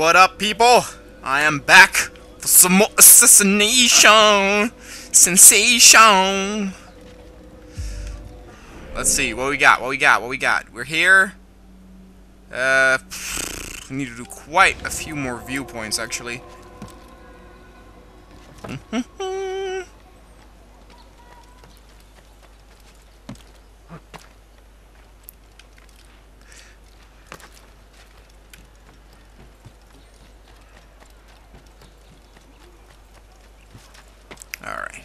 What up, people? I am back for some more assassination sensation. Let's see what we got. What we got. What we got. We're here. Uh, we need to do quite a few more viewpoints, actually. Alright.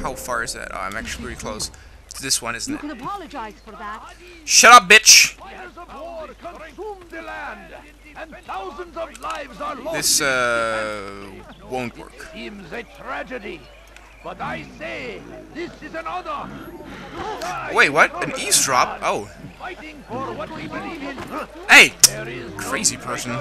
How far is that? Oh, I'm actually pretty close. It's this one, isn't You it? can apologize for that. Shut up, bitch! Years of war consumed the land, and thousands of lives are lost. This, uh, won't work. seems a tragedy, but I say this is an honor. Wait, what? An eavesdrop? Oh. Fighting for what we believe in. Hey! There is Crazy person.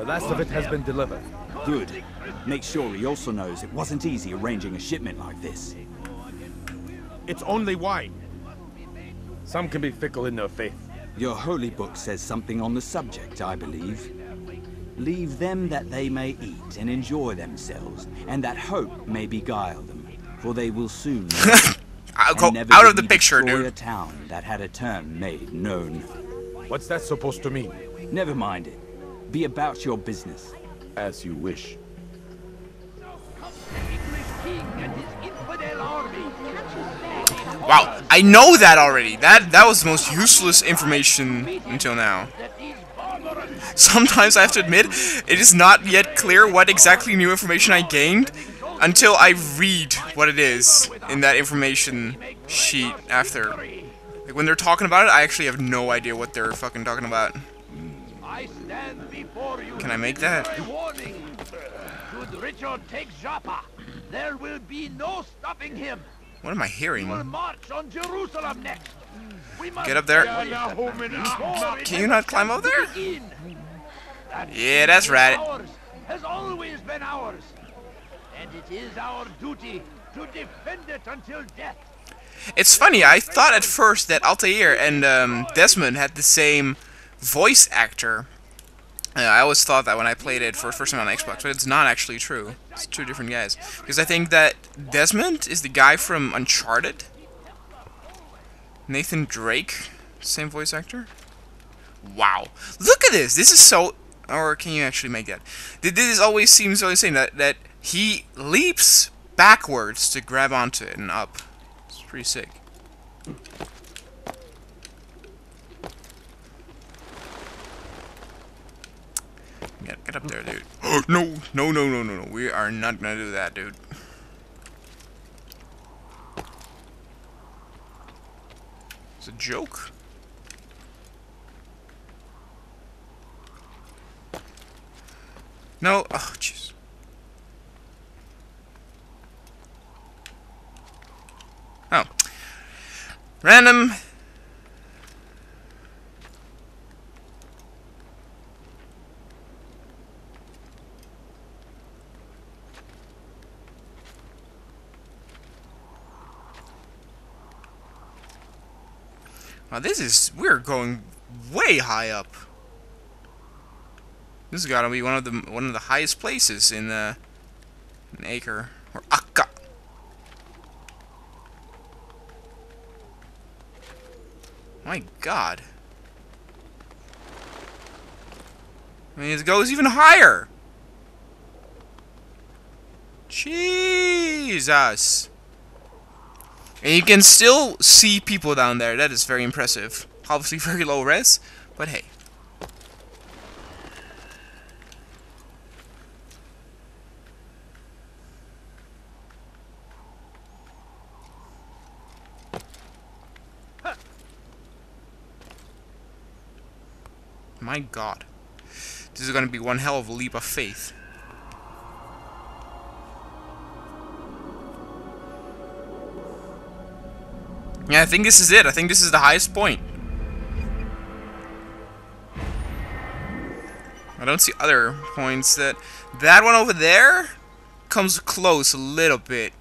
The last of it has been delivered. Good. Make sure he also knows it wasn't easy arranging a shipment like this. It's only wine. Some can be fickle in their faith. Your holy book says something on the subject, I believe. Leave them that they may eat and enjoy themselves, and that hope may beguile them, for they will soon I'll go out of the picture, destroy a town that had a term made known. What's that supposed to mean? Never mind it. Be about your business. As you wish. English king and his infidel army. Wow, I know that already. That that was the most useless information until now. That these barbarous Sometimes I have to admit, it is not yet clear what exactly new information I gained until I read what it is in that information sheet after. Like when they're talking about it, I actually have no idea what they're fucking talking about. I stand before you. Can I make that? My warning. Should Richard take Joppa, there will be no stopping him. What am I hearing? We'll hearing? march on Jerusalem next. We must Get up there. Can Can you not climb up there? Yeah, that's right. Has always been ours, and it is our duty to defend it until death. It's funny, I thought at first that Altair and um, Desmond had the same voice actor. Uh, I always thought that when I played it for the first time on Xbox, but it's not actually true. It's two different guys. Because I think that Desmond is the guy from Uncharted. Nathan Drake, same voice actor. Wow, look at this. This is so. Or can you actually make that? This always seems so insane that that he leaps backwards to grab onto it and up. It's pretty sick. Get, get up there, dude. no, no, no, no, no, no. We are not gonna do that, dude. It's a joke. No, oh, jeez. Oh. Random. Wow, this is we're going way high up. This has got to be one of the one of the highest places in uh, an acre or akka. My God. I mean, it goes even higher. Jesus. And you can still see people down there. That is very impressive. Obviously very low res, but hey. My god. This is to be one hell of a leap of faith. Yeah, I think this is it. I think this is the highest point. I don't see other points that that one over there comes close a little bit,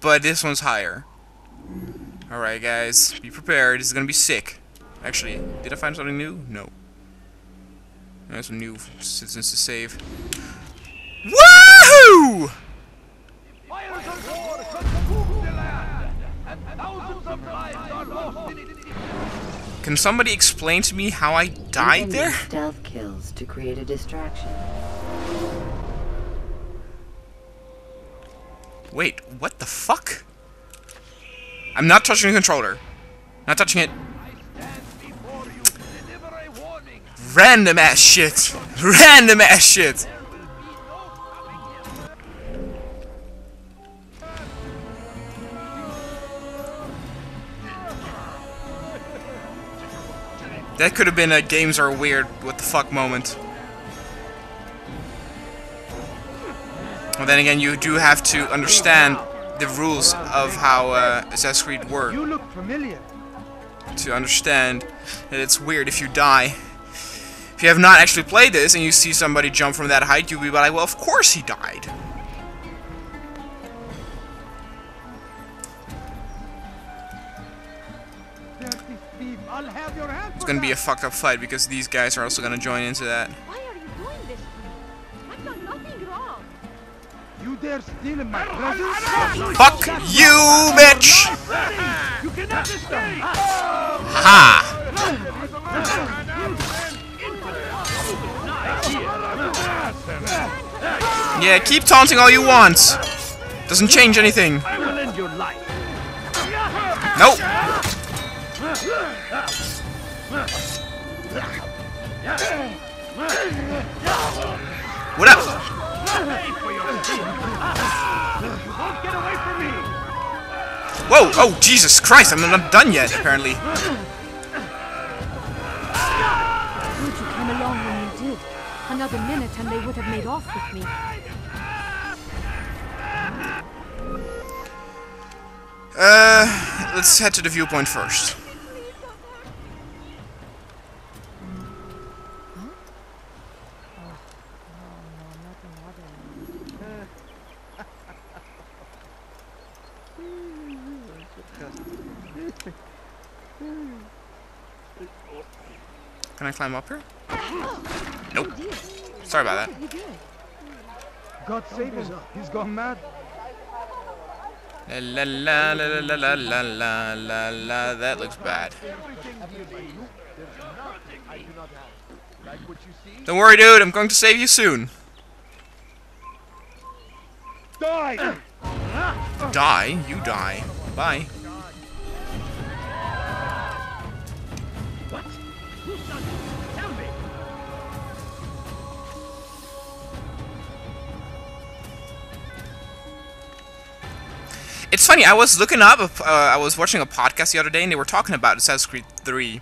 but this one's higher. All right, guys, be prepared. This is gonna be sick. Actually, did I find something new? No. There's some new citizens to save. Woohoo! Fires of war consume the land, and thousands of lives are lost in it. Can somebody explain to me how I died there? Stealth kills to create a distraction. Wait, what the fuck? I'm not touching the controller. Not touching it. Stand before you to deliver a warning. Random ass shit. Random ass shit. That could have been a games are weird what the fuck moment. Well then again you do have to understand the rules of how uh, Assassin's Creed work You look familiar. to understand that it's weird if you die. If you have not actually played this and you see somebody jump from that height, you'll be like, well, of course he died. Have your hand It's gonna be a fucked up fight because these guys are also gonna join into that. Why are you doing this to me? I've done nothing wrong. You dare steal my presence? Fuck you, bitch! You cannot escape! Ha! Yeah, keep taunting all you want. Doesn't change anything. I will end your life. Nope. What up? Get away from me! Whoa! Oh, Jesus Christ! I'm not done yet, apparently. Good you came along when you did. Another minute and they would have made off with me. Uh, let's head to the viewpoint first. Can I climb up here? Nope. Sorry about that. God save him. He's gone mad. La la la la la la la la la la. That looks bad. Don't worry, dude. I'm going to save you soon. Die! Die? You die. Bye. It's funny. I was looking up. Uh, I was watching a podcast the other day, and they were talking about Assassin's Creed 3.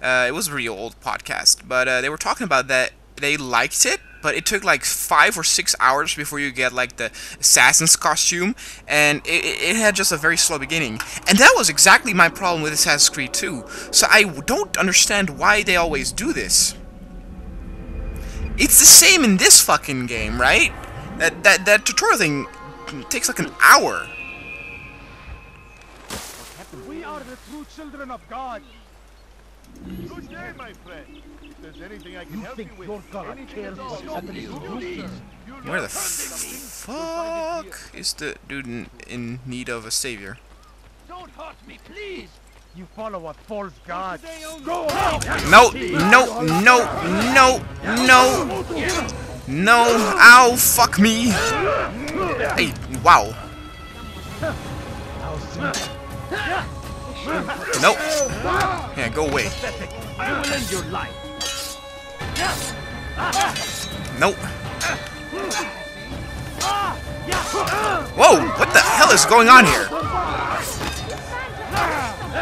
Uh, it was a real old podcast, but uh, they were talking about that they liked it, but it took like five or six hours before you get like the assassin's costume, and it, it it had just a very slow beginning. And that was exactly my problem with Assassin's Creed 2. So I don't understand why they always do this. It's the same in this fucking game, right? That that that tutorial thing takes like an hour. Children of God. Good day, my friend. If there's anything I can help you with, your God cares what's happening to you? Where the fuck is the dude in, in need of a savior? Don't hurt me, please. You follow a false god. Go No, no, no, no, no, no, ow, fuck me. Hey, wow. Nope. Yeah, go away. I will end your life. Nope. Whoa, what the hell is going on here?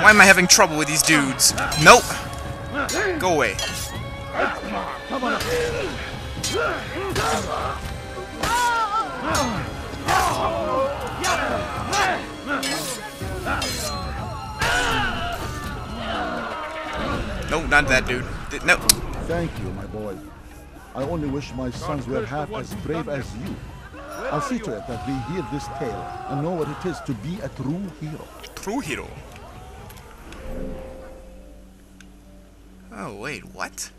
Why am I having trouble with these dudes? Nope. Go away. No, not that dude. Th- No. Thank you, my boy. I only wish my sons were half as brave as you. I'll see to it that we hear this tale and know what it is to be a true hero. True hero. Oh, wait, what?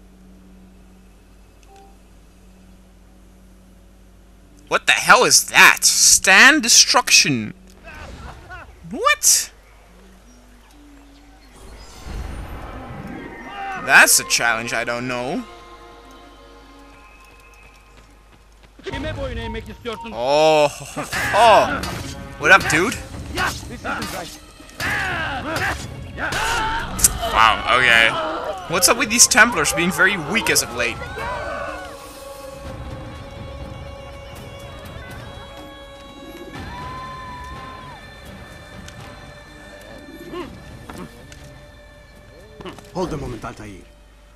What the hell is that? Stand destruction. What? That's a challenge I don't know. Oh, oh. What up, dude? Wow, okay. What's up with these Templars being very weak as of late? Hold Altair.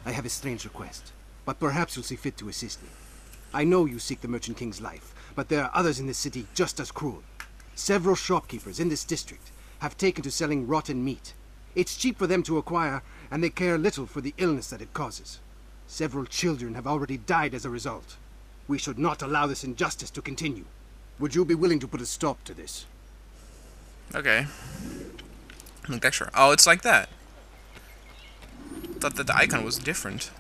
I have a strange request, but perhaps you'll see fit to assist me. I know you seek the Merchant King's life, but there are others in this city just as cruel. Several shopkeepers in this district have taken to selling rotten meat. It's cheap for them to acquire, and they care little for the illness that it causes. Several children have already died as a result. We should not allow this injustice to continue. Would you be willing to put a stop to this? Okay. Like extra. Oh, it's like that. Thought that the icon was different.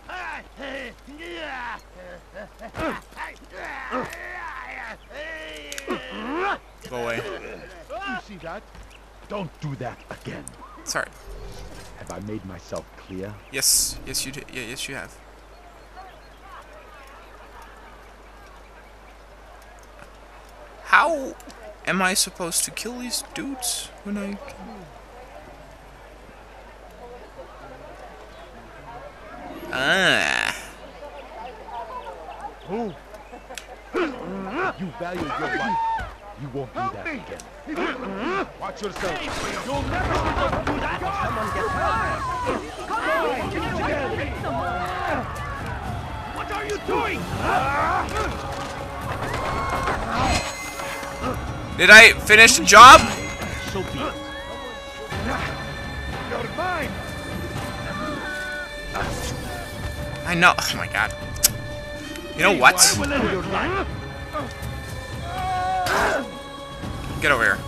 Go away. You see that? Don't do that again. Sorry. Have I made myself clear? Yes, yes you did. Yeah, yes you have. How am I supposed to kill these dudes when I? Ah. Who? you value your life. You won't do that again. Watch yourself. You'll never do that. Someone get What are you doing? Did I finish the job? I know. Oh my god. You know what? Get over here.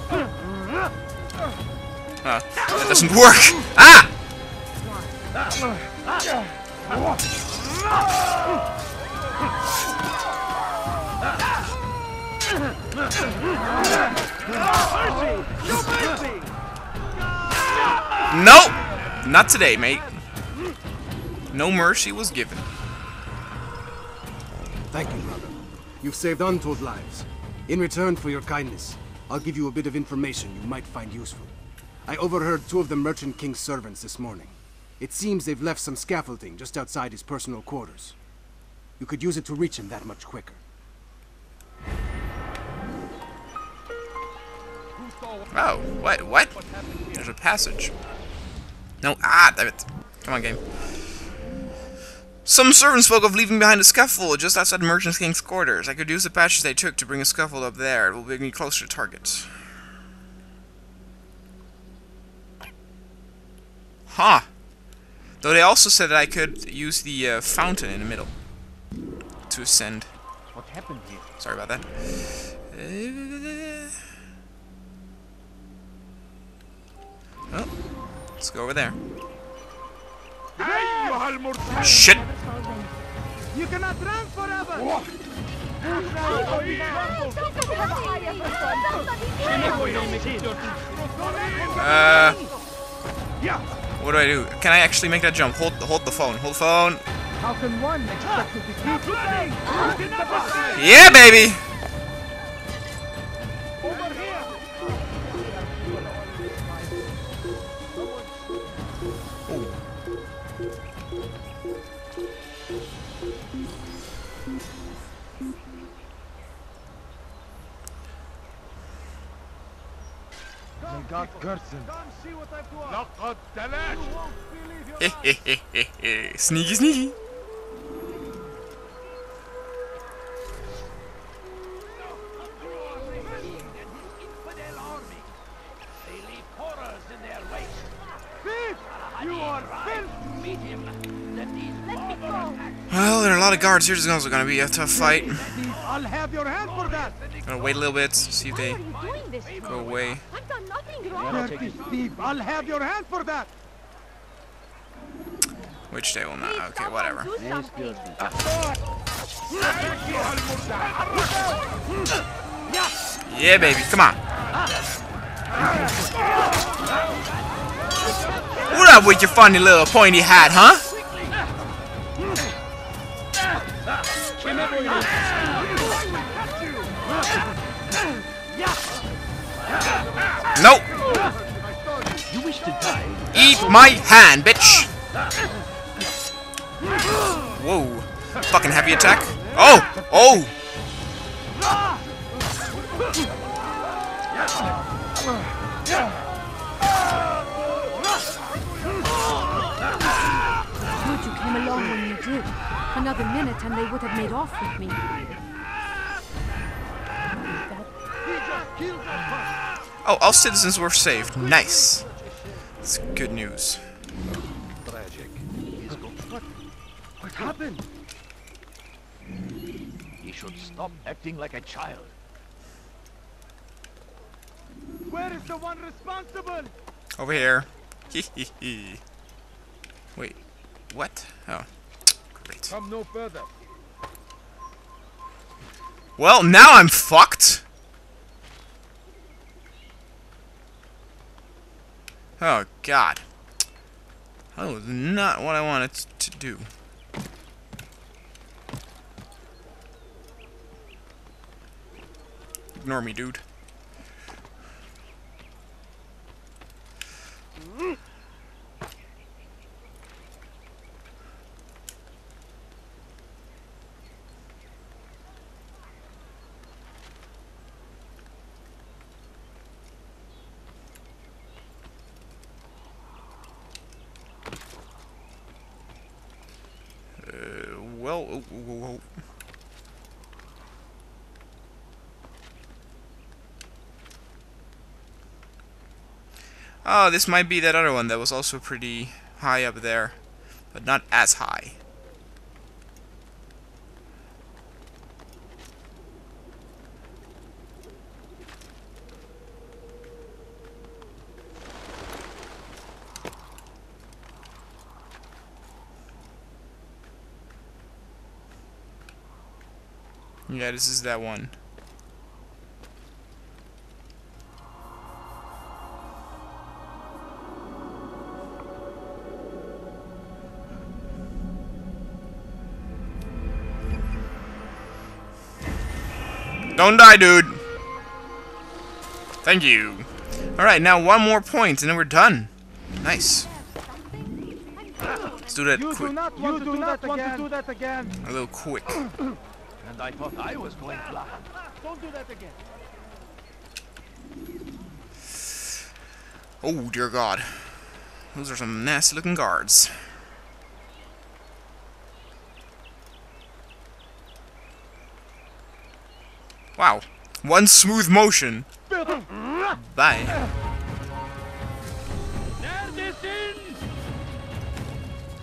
Uh, that doesn't work. Ah! Nope! Not today, mate. No mercy was given. Thank you, brother. You've saved untold lives. In return for your kindness, I'll give you a bit of information you might find useful. I overheard two of the Merchant King's servants this morning. It seems they've left some scaffolding just outside his personal quarters. You could use it to reach him that much quicker. Oh, what? What? There's a passage. No, ah, damn it. Come on, game. Some servants spoke of leaving behind a scaffold just outside the Merchant King's quarters. I could use the patches they took to bring a scaffold up there. It will bring me closer to target. Huh. Though they also said that I could use the uh, fountain in the middle to ascend. What happened here? Sorry about that. Uh, Oh, let's go over there. Shit! You cannot run forever. Kime boyun eğmek istiyorsun? Uh, what do I do? Can I actually make that jump? Hold, hold the phone. Hold the phone. How can one expect to defeat Yeah, baby. person. لقد Well, there are a lot of guards here. This is also gonna be a tough fight. I'll have your hand for that. Gonna wait a little bit, see if they are you doing this? go away. I've done nothing wrong. Dirty thief, I'll have your hand for that. Which they will not. Okay, whatever. Yeah, baby, come on. What up with your funny little pointy hat, huh? Nope. You wish to die? Eat my hand, bitch. Whoa. Fucking heavy attack. Oh! Oh! Good you came along when you did. Another minute and they would have made off with me. Oh, all citizens were saved. Nice. That's good news. What happened? He should stop acting like a child. Where is the one responsible? Over here. Hee Wait. What? Oh. Great. Come no further. Well, now I'm fucked. Oh, God. That was not what I wanted to do. Ignore me, dude. Uh, well, oh, oh, oh. Oh, ah, this might be that other one that was also pretty high up there, but not as high. Yeah, this is that one. Don't die, dude. Thank you. Alright, now one more point, and then we're done. Nice. Let's do that You do quick. not want, to, do that want to do that again. A little quick. And I thought I was going blind. Don't do that again. Oh, dear God. Those are some nasty looking guards. Wow. One smooth motion. Bye.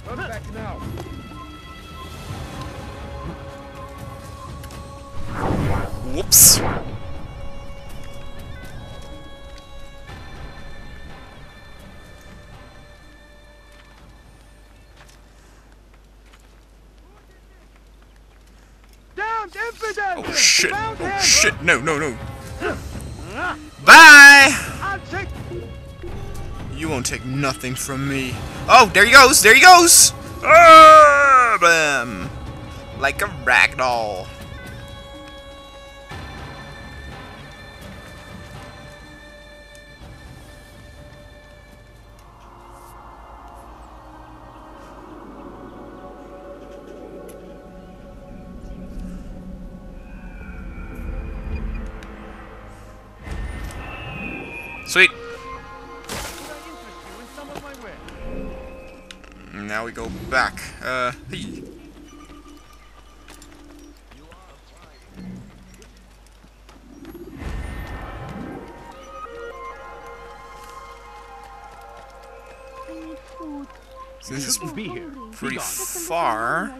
Come back now. Whoops. Oh shit. Oh shit. No, no, no. Bye! You won't take nothing from me. Oh, there he goes. There he goes. Ah, bam. Like a ragdoll. Now we go back. Uh, hey. I need food. This is Shouldn't be here. pretty Be far.